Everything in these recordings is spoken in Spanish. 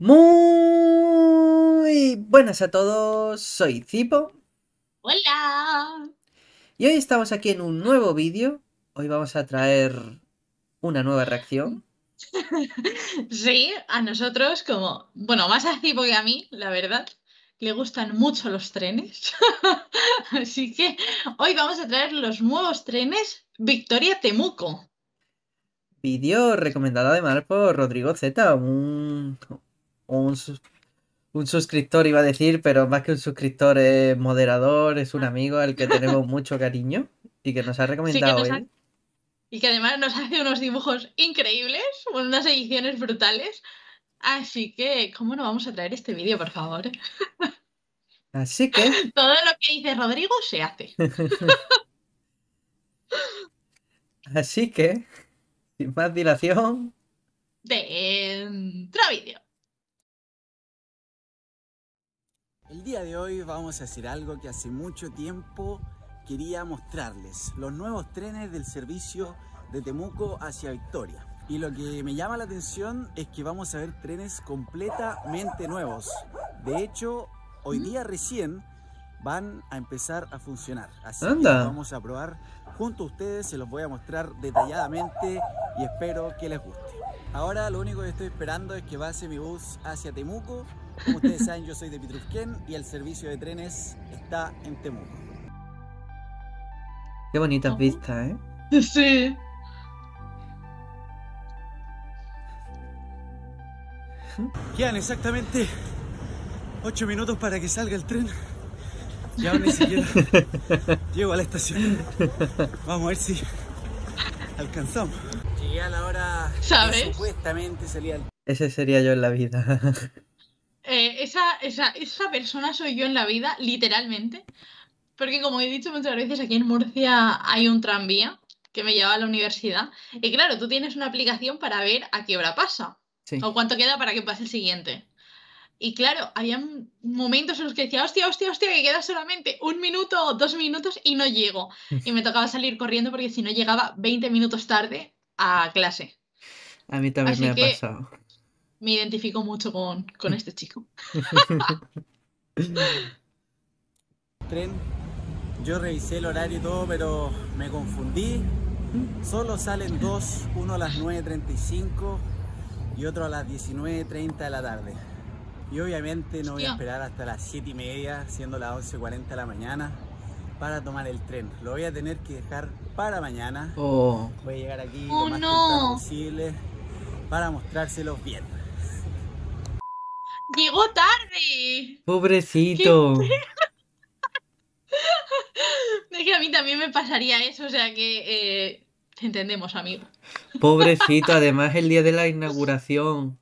Muy buenas a todos, soy Zipo Hola. y hoy estamos aquí en un nuevo vídeo. Hoy vamos a traer una nueva reacción. Sí, a nosotros como, bueno, más a Cipo que a mí, la verdad, le gustan mucho los trenes. Así que hoy vamos a traer los nuevos trenes Victoria Temuco. Vídeo recomendado además por Rodrigo Z, un, un, un suscriptor iba a decir, pero más que un suscriptor es moderador, es un amigo al que tenemos mucho cariño y que nos ha recomendado nos ha- él. Y que además nos hace unos dibujos increíbles, unas ediciones brutales. Así que, ¿cómo no vamos a traer este vídeo, por favor? Así que, Todo lo que dice Rodrigo se hace. así que, sin más dilación, Dentro vídeo. El día de hoy vamos a hacer algo que hace mucho tiempo quería mostrarles, los nuevos trenes del servicio de Temuco hacia Victoria. Y lo que me llama la atención es que vamos a ver trenes completamente nuevos. De hecho, hoy día recién van a empezar a funcionar. Así que Anda. vamos a probar junto a ustedes, se los voy a mostrar detalladamente y espero que les guste. Ahora lo único que estoy esperando es que pase mi bus hacia Temuco. Como ustedes saben, yo soy de Pitrufquén y el servicio de trenes está en Temuco. qué bonitas vistas, ¿eh? Sí. Quedan exactamente 8 minutos para que salga el tren. Y aún ni siquiera llego a la estación. Vamos a ver si alcanzamos. Llegué a la hora que ¿Sabes? supuestamente salía el Ese sería yo en la vida. Eh, esa, esa, esa persona soy yo en la vida, literalmente. Porque como he dicho muchas veces, aquí en Murcia hay un tranvía que me lleva a la universidad. Y claro, tú tienes una aplicación para ver a qué hora pasa Sí. o cuánto queda para que pase el siguiente. Y claro, había momentos en los que decía, hostia, hostia, hostia, que queda solamente un minuto o dos minutos y no llego. Y me tocaba salir corriendo porque si no llegaba 20 minutos tarde a clase. A mí también Así me ha que- pasado. Me identifico mucho con, con este chico. tren. Yo revisé el horario y todo, pero me confundí. Solo salen dos, uno a las 9.35 y otro a las 19.30 de la tarde. Y obviamente no voy a esperar hasta las 7 y media, siendo las 11.40 de la mañana, para tomar el tren. Lo voy a tener que dejar para mañana. Oh, Voy a llegar aquí Oh, lo más no. posible para mostrárselos bien. ¡Llegó tarde! pobrecito. Es que a mí también me pasaría eso, o sea que eh, te entendemos, amigo. Pobrecito, además el día de la inauguración.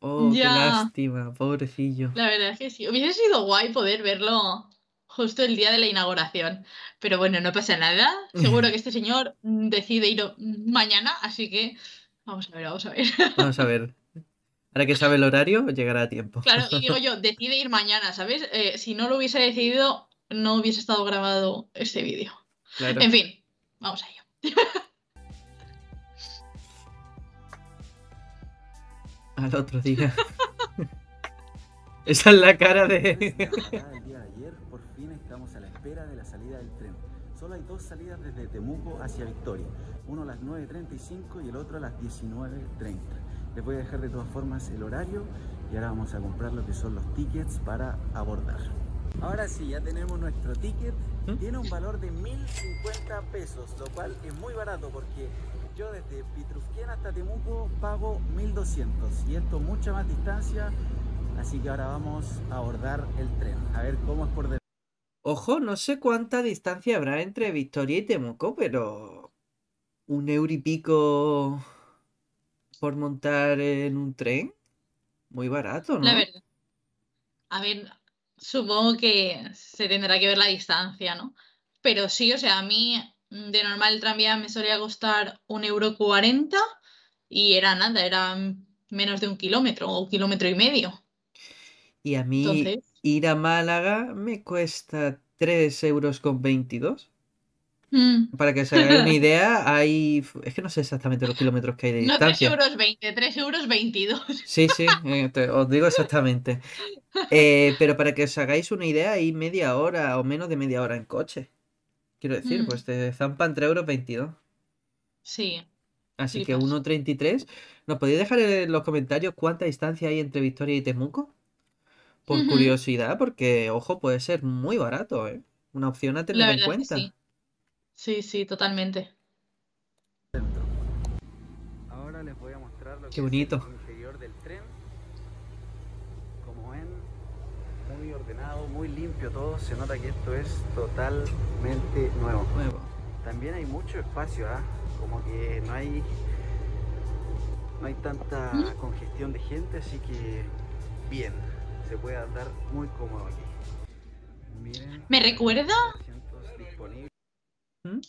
Oh, qué lástima, pobrecillo. La verdad es que sí. Hubiese sido guay poder verlo justo el día de la inauguración. Pero bueno, no pasa nada. Seguro que este señor decide ir mañana, así que vamos a ver, vamos a ver. Vamos a ver. Ahora que sabe el horario, llegará a tiempo. Claro, y digo yo, decide ir mañana, ¿sabes? Eh, si no lo hubiese decidido, no hubiese estado grabado este vídeo. Claro. En fin, vamos a ello. Al otro día. Esa es la cara de. El día de ayer, por fin estamos a la espera de la salida del tren. Solo hay dos salidas desde Temuco hacia Victoria. Uno a las 9.35 y el otro a las 19.30. Les voy a dejar de todas formas el horario y ahora vamos a comprar lo que son los tickets para abordar. Ahora sí, ya tenemos nuestro ticket. ¿Mm? Tiene un valor de 1.050 pesos, lo cual es muy barato porque yo desde Pitrufquén hasta Temuco pago 1.200 y esto mucha más distancia Así que ahora vamos a abordar el tren, a ver cómo es por dentro. Ojo, no sé cuánta distancia habrá entre Victoria y Temuco, pero. Un euro y pico por montar en un tren. Muy barato, ¿no? La verdad. A ver, supongo que se tendrá que ver la distancia, ¿no? Pero sí, o sea, a mí mm, de normal el tranvía me solía costar un euro cuarenta y era nada, era menos de un kilómetro o un kilómetro y medio. Y a mí Entonces, ir a Málaga me cuesta 3 euros con 22. Mm. Para que se haga una idea, hay. Es que no sé exactamente los kilómetros que hay de No 3 distancia. euros 20, 3 euros 22. Sí, sí, eh, te- os digo exactamente. Eh, pero para que os hagáis una idea, hay media hora o menos de media hora en coche. Quiero decir, Mm. pues te zampan 3 euros 22. Sí. Así que Flipas. 1.33. ¿Nos podéis dejar en los comentarios cuánta distancia hay entre Victoria y Temuco? Por curiosidad, porque, ojo, puede ser muy barato, ¿eh? Una opción a tener en verdad es que cuenta. sí. Sí, sí, totalmente. Ahora les voy a mostrar lo Qué que bonito. es el interior del tren. Como ven, muy ordenado, muy limpio todo. Se nota que esto es totalmente nuevo. Nuevo. También hay mucho espacio, ¿ah? Como que no hay no hay tanta ¿Mm? congestión de gente, así que bien, se puede andar muy cómodo aquí. Miren, Me disponibles.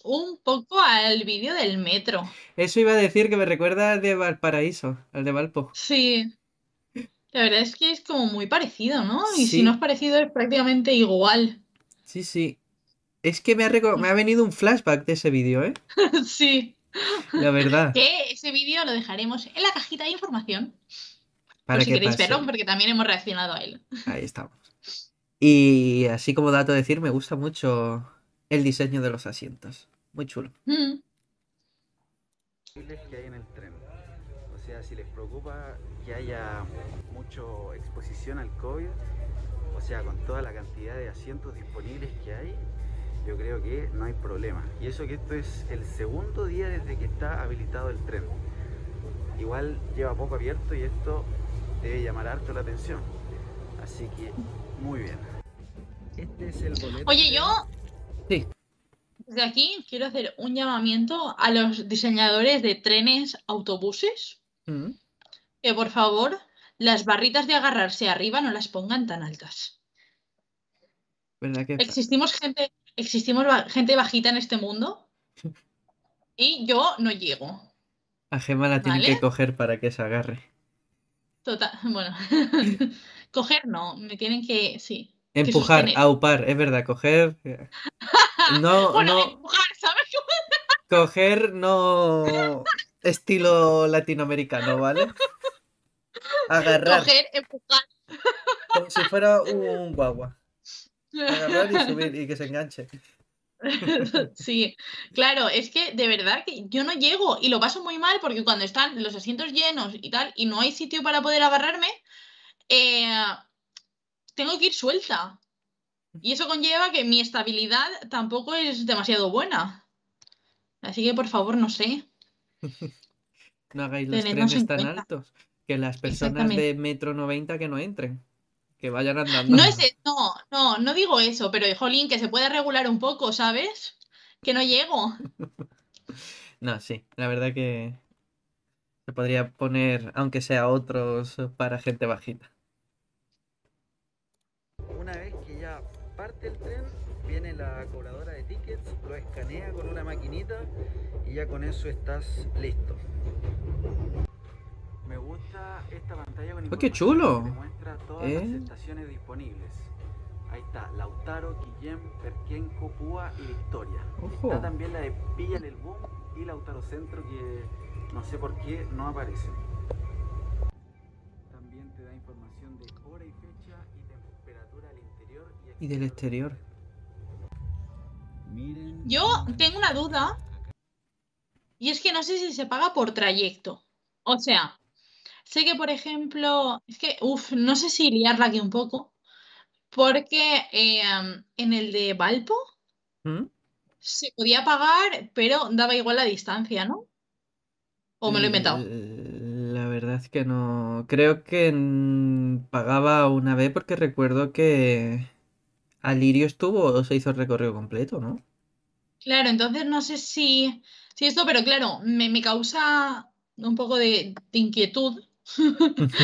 Un poco al vídeo del metro. Eso iba a decir que me recuerda al de Valparaíso, al de Valpo. Sí. La verdad es que es como muy parecido, ¿no? Y si no es parecido, es prácticamente igual. Sí, sí. Es que me ha, me ha venido un flashback de ese vídeo, ¿eh? Sí. La verdad. Que ese vídeo lo dejaremos en la cajita de información. Para por si que queréis pase. verlo, porque también hemos reaccionado a él. Ahí estamos. Y así como dato decir, me gusta mucho el diseño de los asientos. Muy chulo. Mm. que hay en el tren. O sea, si les preocupa que haya mucha exposición al COVID, o sea, con toda la cantidad de asientos disponibles que hay, yo creo que no hay problema. Y eso que esto es el segundo día desde que está habilitado el tren. Igual lleva poco abierto y esto debe llamar harto la atención. Así que, muy bien. Este es el boleto. Oye, yo Sí. desde aquí quiero hacer un llamamiento a los diseñadores de trenes, autobuses, Mm. que por favor las barritas de agarrarse arriba no las pongan tan altas. ¿Verdad que Existimos gente, existimos gente bajita en este mundo y yo no llego. a Gemma la tienen ¿Vale? que coger para que se agarre? Total, bueno, coger no, me tienen que, sí. Empujar, aupar, es verdad, coger. eh, No, Bueno, no, empujar, ¿sabes? coger no estilo latinoamericano, ¿vale? Agarrar, Coger, empujar. como si fuera un guagua. Agarrar y subir y que se enganche. Sí, claro, es que de verdad que yo no llego y lo paso muy mal porque cuando están los asientos llenos y tal y no hay sitio para poder agarrarme, eh, tengo que ir suelta. Y eso conlleva que mi estabilidad tampoco es demasiado buena. Así que por favor, no sé. No hagáis los Tenednos trenes en tan cuenta. altos. Que las personas de metro 90 que no entren. Que vayan andando. No es, e- no, no, no digo eso, pero jolín, que se pueda regular un poco, ¿sabes? Que no llego. No, sí, la verdad que se podría poner, aunque sea otros, para gente bajita. Una vez que ya parte el tren, viene la cobradora de tickets, lo escanea con una maquinita y ya con eso estás listo. Me gusta esta pantalla con ¡Oh, qué chulo! que te muestra todas ¿Eh? las estaciones disponibles. Ahí está, Lautaro, Quillem, Perquenco, Púa y Victoria. Ojo. Está también la de Villa del Boom y Lautaro Centro que no sé por qué no aparecen. Y, del exterior. Yo tengo una duda y es que no sé si se paga por trayecto. O sea, sé que por ejemplo, es que, uff, no sé si liarla aquí un poco, porque eh, en el de Valpo ¿Mm? se podía pagar, pero daba igual la distancia, ¿no? ¿O me lo he inventado? L- La verdad es que no. Creo que mm, pagaba una vez porque recuerdo que Alirio estuvo o se hizo el recorrido completo, ¿no? Claro, entonces no sé si, si esto, pero claro, me, me causa un poco de, de inquietud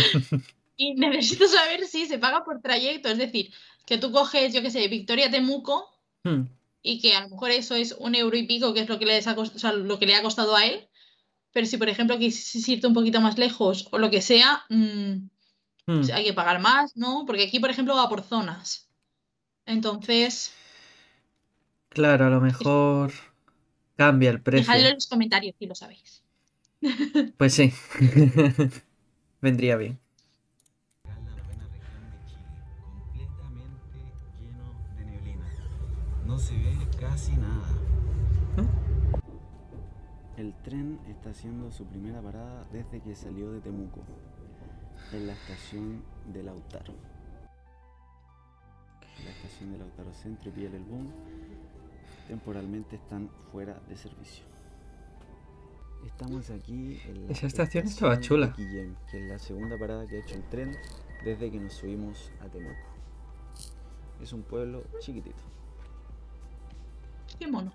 y necesito saber si se paga por trayecto, es decir, que tú coges, yo qué sé, Victoria Temuco Hmm, y que a lo mejor eso es un euro y pico, que es lo que, les ha cost- o sea, lo que le ha costado a él, pero si por ejemplo quisieras irte un poquito más lejos o lo que sea, mm, hmm. hay que pagar más, ¿no? Porque aquí, por ejemplo, va por zonas. Entonces, Claro, a lo mejor Cambia el precio. Dejadlo en los comentarios si lo sabéis. Pues sí. Vendría bien. No se ve casi nada. El tren está haciendo su primera parada desde que salió de Temuco, en la estación de Lautaro. La estación de Lautaro Centro y Piel El Boom temporalmente están fuera de servicio. Estamos aquí en la Esa estación estaba chula. de Quillén, que es la segunda parada que ha hecho el tren desde que nos subimos a Temuco. Es un pueblo chiquitito. Qué mono.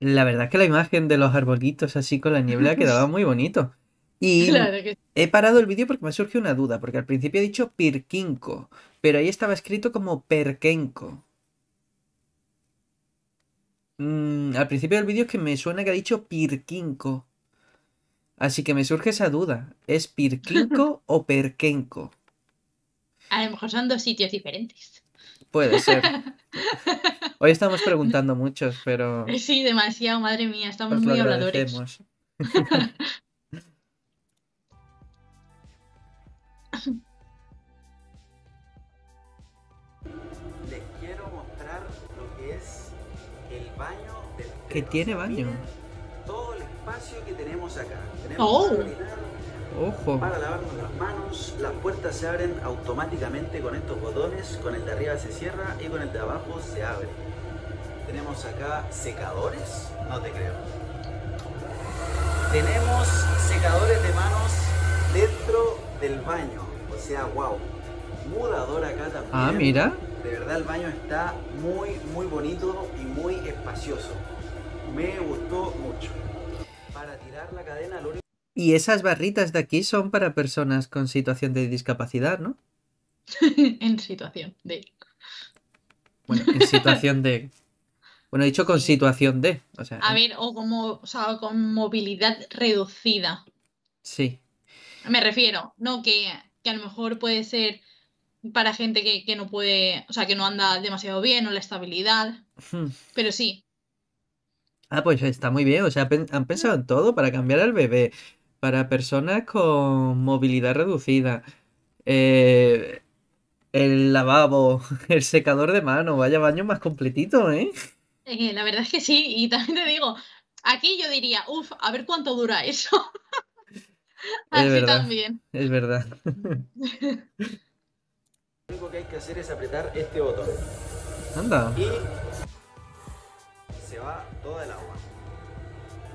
La verdad es que la imagen de los arbolitos así con la niebla quedaba muy bonito. Y Claro que he parado el vídeo porque me surgió una duda, porque al principio he dicho Pirquinco, pero ahí estaba escrito como Perquenco. Mm, al principio del vídeo es que me suena que ha dicho Pirquinco. Así que me surge esa duda. ¿Es Pirquinco o Perquenco? a lo mejor son dos sitios diferentes. Puede ser. Hoy estamos preguntando muchos, pero Sí, demasiado, madre mía, estamos muy habladores. Les quiero mostrar lo que es el baño del. Que tiene baño. Miren Todo el espacio que tenemos acá. Tenemos Oh. Ojo. para lavarnos las manos. Las puertas se abren automáticamente con estos botones. Con el de arriba se cierra y con el de abajo se abre. Tenemos acá secadores. No te creo. Tenemos secadores del baño. O sea, wow. Mudador acá también. Ah, mira. De verdad el baño está muy, muy bonito y muy espacioso. Me gustó mucho. Para tirar la cadena, lo único Y esas barritas de aquí son para personas con situación de discapacidad, ¿no? en situación de. Bueno, en situación de. Bueno, he dicho con situación de. O sea, A ver, o como, o sea, con movilidad reducida. sí. Me refiero, no que, que a lo mejor puede ser para gente que, que no puede, o sea, que no anda demasiado bien o la estabilidad, Hmm. pero sí, Ah, pues está muy bien. O sea, han pensado en todo para cambiar al bebé. Para personas con movilidad reducida. eh, el lavabo, el secador de mano. Vaya baño más completito, ¿eh? eh, la verdad es que sí, y también te digo, aquí yo diría, uff, a ver cuánto dura eso. Así verdad. también. Es verdad. único que hay que hacer es apretar este botón. Anda. Y se va toda el agua.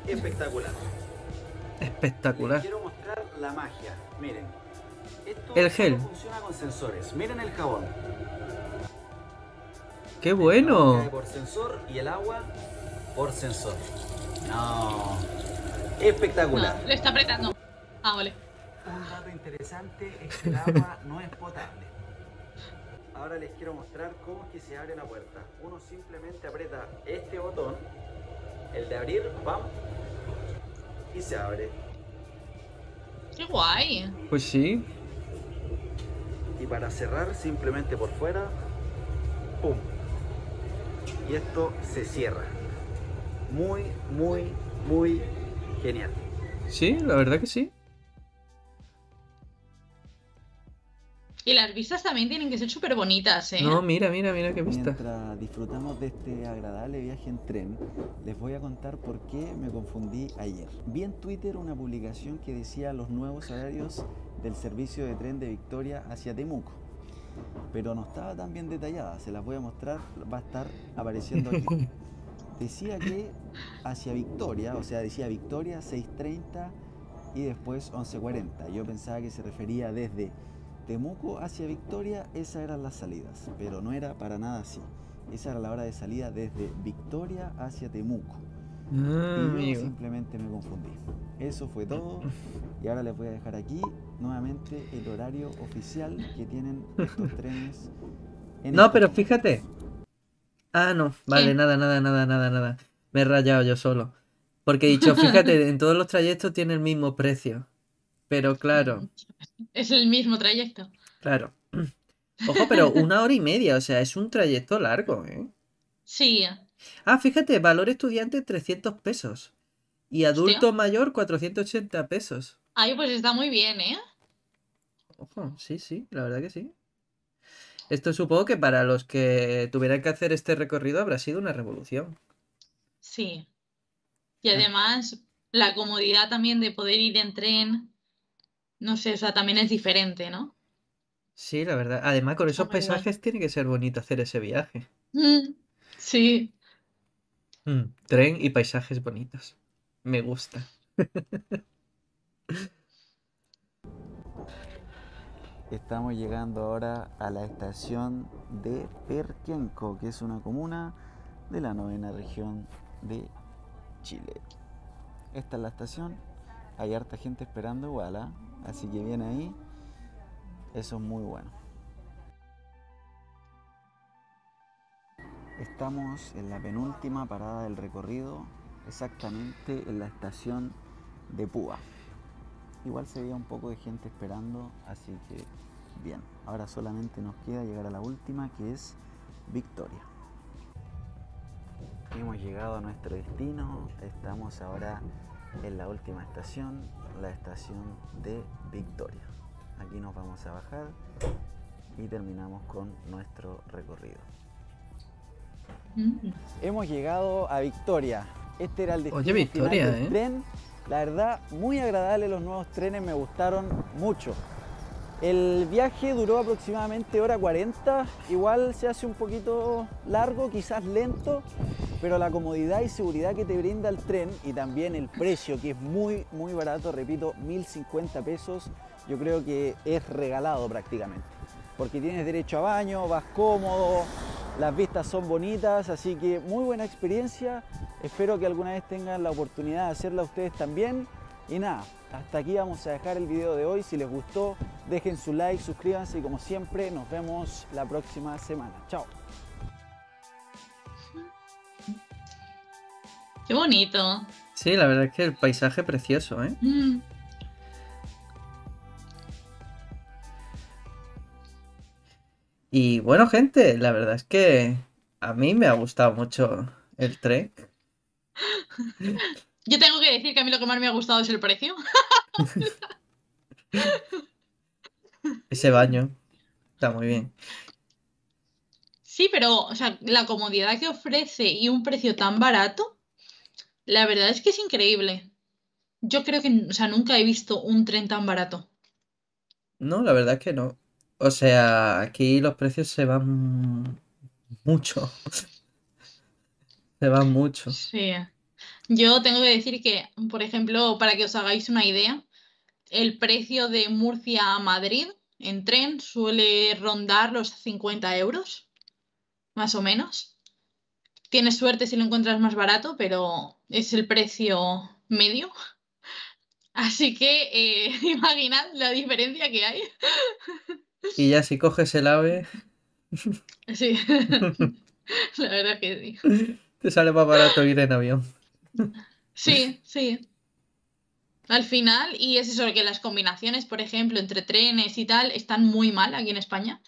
Espectacular. Les Espectacular. quiero mostrar la magia. Miren. Esto El gel. funciona con sensores. Miren el jabón. ¡Qué bueno! por sensor y el agua por sensor. No. Espectacular. No, lo está apretando. Ah, vale. Un dato interesante es que el agua no es potable. Ahora les quiero mostrar cómo es que se abre la puerta. Uno simplemente aprieta este botón, el de abrir, ¡pam! Y se abre. Qué guay. Pues sí. Y para cerrar, simplemente por fuera, ¡pum! Y esto se cierra. Muy, muy, muy genial. Sí, la verdad que sí. Y las vistas también tienen que ser súper bonitas, ¿eh? No, mira, mira, mira qué vista. Mientras disfrutamos de este agradable viaje en tren, les voy a contar por qué me confundí ayer. Vi en Twitter una publicación que decía los nuevos horarios del servicio de tren de Victoria hacia Temuco. Pero no estaba tan bien detallada, se las voy a mostrar, va a estar apareciendo aquí. Decía que hacia Victoria, o sea, decía Victoria 6.30 y después 11.40. Yo pensaba que se refería desde Temuco hacia Victoria, esas eran las salidas, pero no era para nada así. Esa era la hora de salida desde Victoria hacia Temuco. Ah, Y yo simplemente me confundí. Eso fue todo. Y ahora les voy a dejar aquí nuevamente el horario oficial que tienen estos trenes. en No, estos pero fíjate. Ah, no. Vale, ¿Qué? nada, nada, nada, nada, nada. Me he rayado yo solo. Porque he dicho, fíjate, en todos los trayectos tiene el mismo precio. Pero claro, Es el mismo trayecto. claro. Ojo, pero una hora y media, o sea, es un trayecto largo, ¿eh? Sí, Ah, fíjate, valor estudiante 300 pesos. Y adulto mayor 480 pesos. Ay, pues está muy bien, ¿eh? Ojo, sí, sí, la verdad que sí. Esto supongo que para los que tuvieran que hacer este recorrido habrá sido una revolución. Sí. Y además, la comodidad también de poder ir en tren, no sé, o sea, también es diferente, ¿no? Sí, la verdad. Además, con esos paisajes tiene que ser bonito hacer ese viaje. Mm, sí. Mm, tren y paisajes bonitos. Me gusta. Estamos llegando ahora a la estación de Perquienco, que es una comuna de la novena región de Chile. Esta es la estación. Hay harta gente esperando igual, ¿ah? Así que viene ahí. Eso es muy bueno. Estamos en la penúltima parada del recorrido, exactamente en la estación de Púa. Igual se veía un poco de gente esperando, así que bien. Ahora solamente nos queda llegar a la última, que es Victoria. Hemos llegado a nuestro destino, estamos ahora en la última estación, la estación de Victoria. Aquí nos vamos a bajar y terminamos con nuestro recorrido. Mm. Hemos llegado a Victoria. Este era el destino Oye, Victoria, del ¿eh? tren. La verdad, muy agradable, los nuevos trenes me gustaron mucho. El viaje duró aproximadamente hora 40, igual se hace un poquito largo, quizás lento, pero la comodidad y seguridad que te brinda el tren y también el precio, que es muy, muy barato, repito, 1050 pesos, yo creo que es regalado prácticamente. Porque tienes derecho a baño, vas cómodo, las vistas son bonitas, así que muy buena experiencia. Espero que alguna vez tengan la oportunidad de hacerla ustedes también. Y nada, hasta aquí vamos a dejar el video de hoy. Si les gustó, dejen su like, suscríbanse y como siempre, nos vemos la próxima semana. Chao. Qué bonito. Sí, la verdad es que el paisaje precioso, ¿eh? Mm. Y bueno, gente, la verdad es que a mí me ha gustado mucho el tren. Yo tengo que decir que a mí lo que más me ha gustado es el precio. Ese baño está muy bien. Sí, pero o sea, la comodidad que ofrece y un precio tan barato, la verdad es que es increíble. Yo creo que, o sea, nunca he visto un tren tan barato. No, la verdad es que no. O sea, aquí los precios se van mucho. Se van mucho. Sí. Yo tengo que decir que, por ejemplo, para que os hagáis una idea, el precio de Murcia a Madrid en tren suele rondar los 50 euros, más o menos. Tienes suerte si lo encuentras más barato, pero es el precio medio. Así que eh, imaginad la diferencia que hay. Y ya si coges el ave. Sí, la verdad que sí. Te sale más barato ir en avión. Sí, sí. Al final, y es eso, que las combinaciones, por ejemplo, entre trenes y tal, están muy mal aquí en España.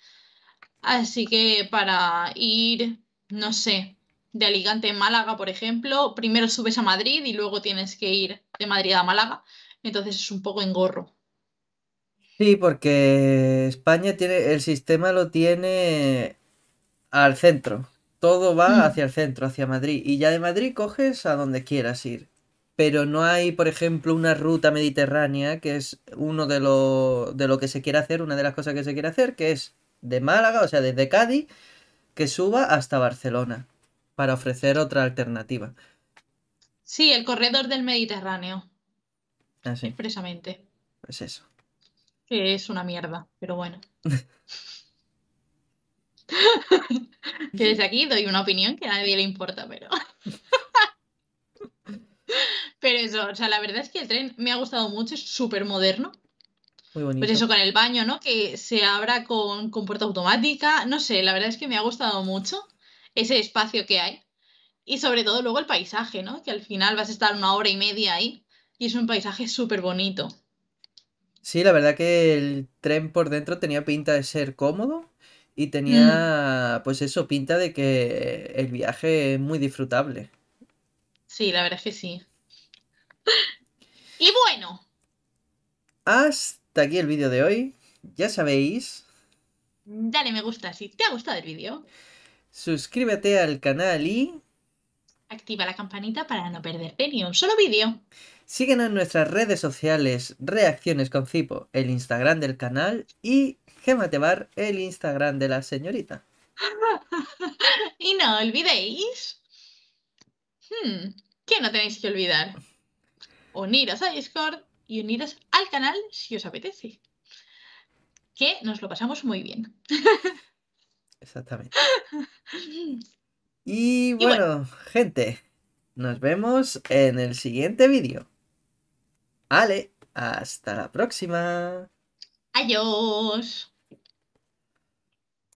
Así que para ir, no sé, de Alicante a Málaga, por ejemplo, primero subes a Madrid y luego tienes que ir de Madrid a Málaga. Entonces es un poco engorro. Sí, porque España tiene, el sistema lo tiene al centro. Todo va mm. hacia el centro, hacia Madrid. Y ya de Madrid coges a donde quieras ir. Pero no hay, por ejemplo, una ruta mediterránea, que es uno de lo, de lo que se quiere hacer, una de las cosas que se quiere hacer, que es de Málaga, o sea, desde Cádiz, que suba hasta Barcelona, para ofrecer otra alternativa. Sí, el corredor del Mediterráneo. Así. Ah, Expresamente. Pues eso que es una mierda, pero bueno. que desde aquí doy una opinión que a nadie le importa, pero. pero eso, o sea, la verdad es que el tren me ha gustado mucho, es súper moderno. Muy bonito. Pues eso con el baño, ¿no? Que se abra con, con puerta automática. No sé, la verdad es que me ha gustado mucho ese espacio que hay. Y sobre todo luego el paisaje, ¿no? Que al final vas a estar una hora y media ahí y es un paisaje súper bonito. Sí, la verdad que el tren por dentro tenía pinta de ser cómodo Y tenía, pues eso, pinta de que el viaje es muy disfrutable. Sí, la verdad es que sí. Y bueno, Hasta aquí el vídeo de hoy. Ya sabéis, dale me gusta si te ha gustado el vídeo. Suscríbete al canal y Activa la campanita para no perderte ni un solo vídeo. síguenos en nuestras redes sociales, Reacciones con Cipo, el Instagram del canal y Gematebar, el Instagram de la señorita. Y no olvidéis hmm, que no tenéis que olvidar uniros a Discord y uniros al canal si os apetece. Que nos lo pasamos muy bien. Exactamente. Y bueno, gente, nos vemos en el siguiente vídeo. Ale, hasta la próxima. Adiós.